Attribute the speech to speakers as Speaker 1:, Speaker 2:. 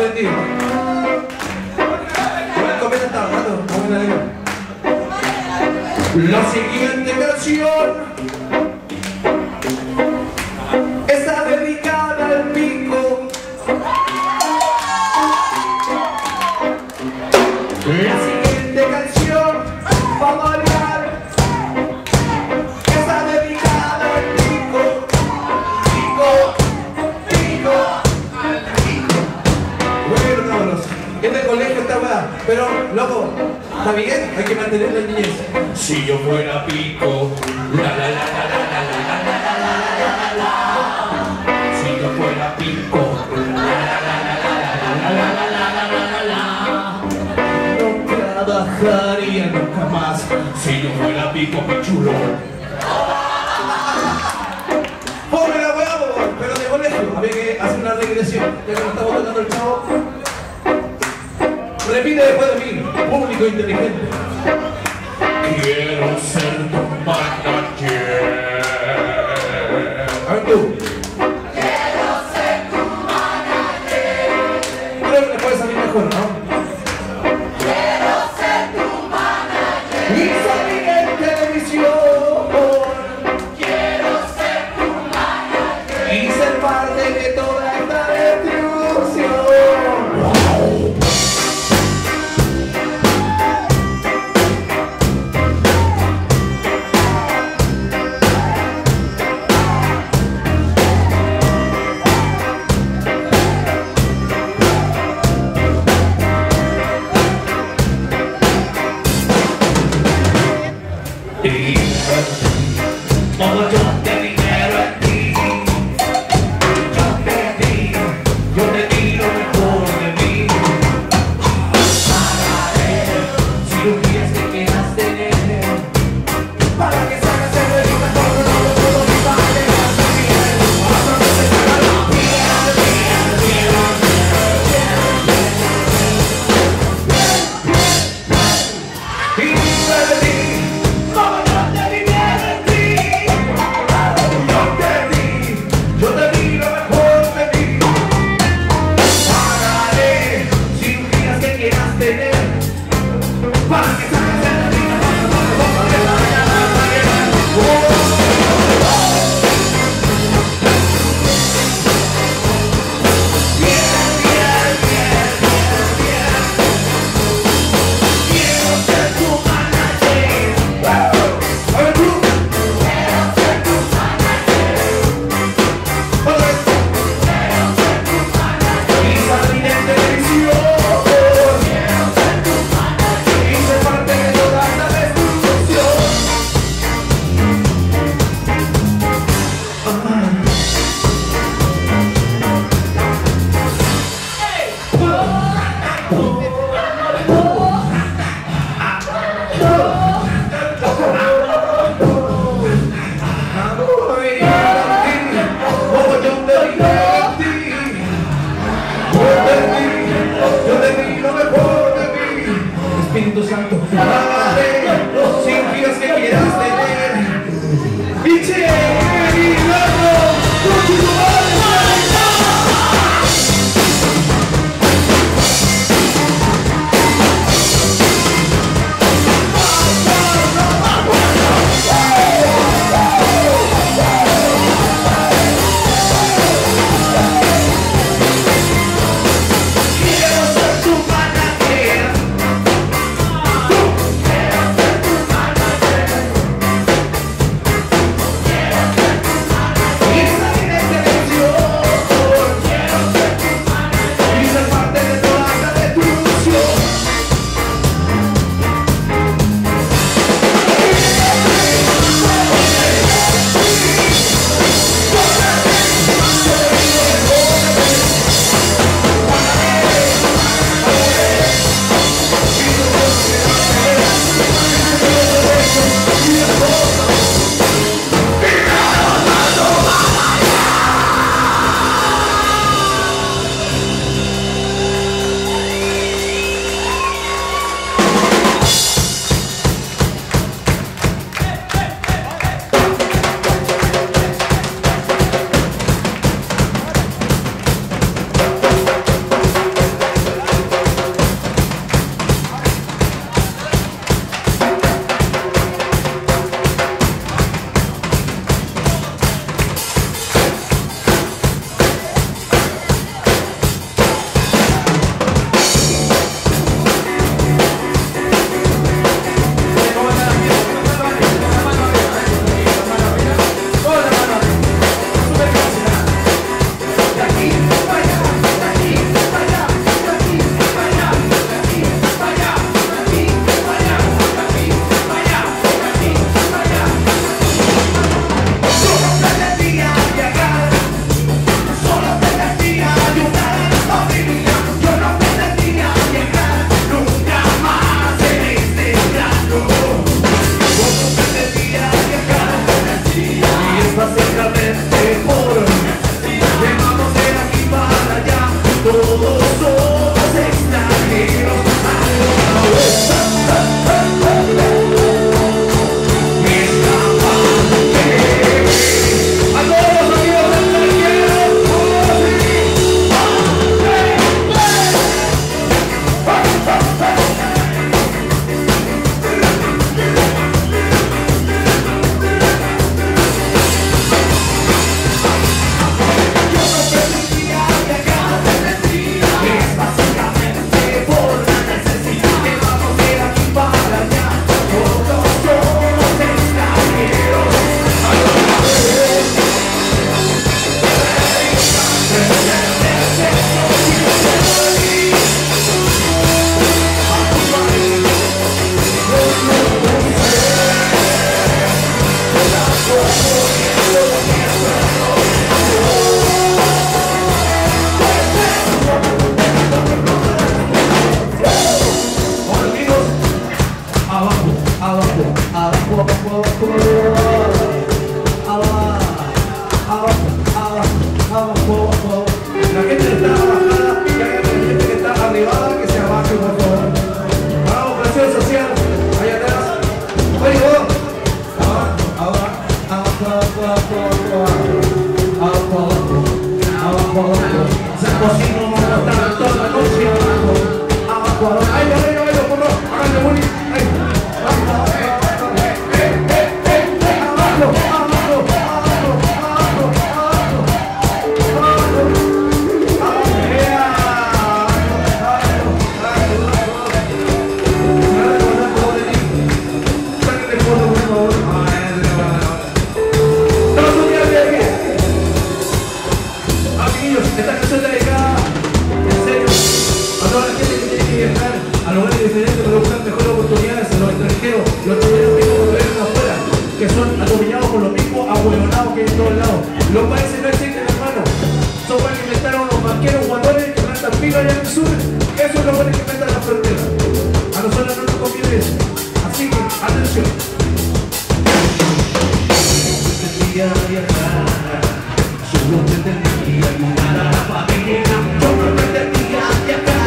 Speaker 1: bendiga. La siguiente canción Pero, loco, ¿está bien? Hay que mantener la niñez. Si yo fuera pico, la la la la la la la la la Si yo fuera pico, la la la la la la la la la la No trabajaría nunca más si yo fuera pico pichulo. Pobre la huevo, pero de colegio, había que hacer una regresión, ya que no estamos tocando el chavo. Repite después de mí, público inteligente. Quiero ser tu Oh. Oh, que en todos lados. Los países no existen, hermano. Son para inventar a unos banqueros guatones que plantan pico allá en el sur. Eso es lo bueno que inventan las fronteras. A nosotros no nos conviene eso. Así que, atención. Yo pretendía viajar, yo no pretendía llegar a la familia, yo no pretendía viajar.